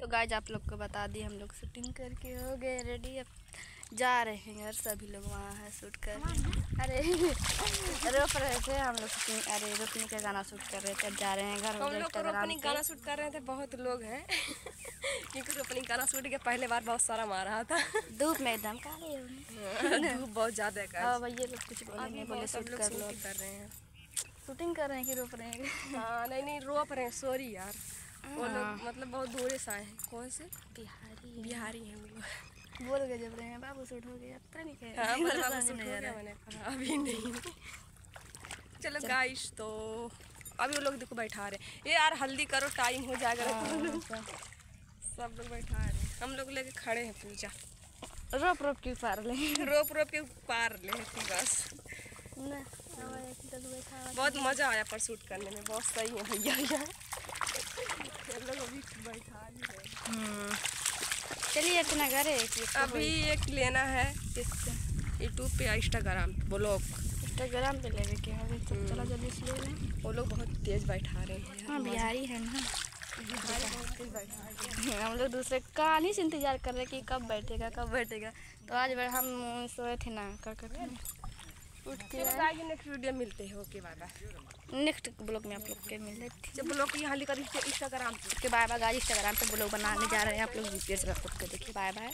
तो गाइज़ आप लोग को बता दी हम लोग शूटिंग करके हो गए रेडी अब जा रहे हैं यार सभी लोग वहाँ है शूट कर अरे रोप रहे थे हम लोग शूटिंग अरे रोपनी का गाना शूट कर रहे थे अब जा रहे हैं घर हम लोग को अपनी गाना शूट कर रहे थे बहुत लोग हैं। क्योंकि रोपनी गाना शूट के पहले बार बहुत सारा मारा था। धूप में एकदम काले धूप बहुत ज़्यादा है हाँ भैया लोग कुछ बोले बोले शूट कर लो। कर रहे हैं। शूटिंग कर रहे हैं कि रोप रहे हैं? हाँ नहीं नहीं रोप रहे हैं सॉरी यार। वो लोग मतलब बहुत दूर से आए हैं। कौन से? बिहारी बिहारी हैं वो बोल गए जब रहे हैं बाबू शूट हो गया पता नहीं क्या हाँ। है। मतलब समझ आपको हो गया मैंने। कहा अभी नहीं। चलो गाइस तो अभी वो लोग देखो बैठा रहे हैं। ये यार हल्दी करो टाइम हो जाएगा। हाँ, सब लोग बैठा रहे हम लोग लेके खड़े हैं पूजा। रोप रोप के पार ले। रोप रोप के पार ले बस। हुआ। बहुत मज़ा आया पर शूट करने में। बहुत सही है भैया। यहाँ हम लोग अभी बैठा ही रहे हैं। हम्म। चलिए इतना घर है अभी एक लेना है यूट्यूब पे या इंस्टाग्राम पे ब्लॉग इंस्टाग्राम पे लेने के अभी तो चलो जल्दी से ले लें। वो लोग बहुत तेज बैठा रहे हैं। हाँ बिहारी है ना। हैं। हम लोग दूसरे कहानी से इंतज़ार कर रहे हैं कि कब बैठेगा कब बैठेगा। तो आज हम सोए थे ना कर कर उठ के बताइए नेक्स्ट वीडियो मिलते हैं। Okay bye bye next blog में आप लोग के मिल रहे ब्लॉग यहाँ लिखा इंस्टाग्राम पे। बाय बाय गाड़ी इंस्टाग्राम पे ब्लॉग बनाने जा रहे हैं। आप लोग वीपीएस रख देखिए बाय बाय